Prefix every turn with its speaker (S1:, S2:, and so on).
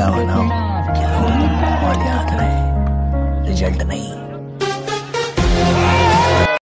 S1: ऐसा बनाओ कि लोगों को याद रहे। रिज़ल्ट नहीं।